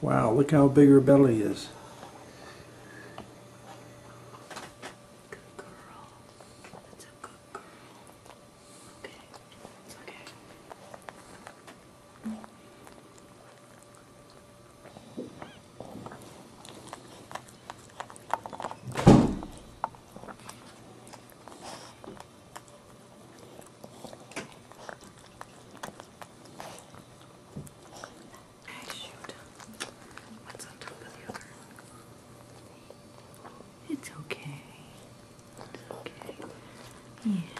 Wow, look how big her belly is. It's okay. It's okay. Yeah.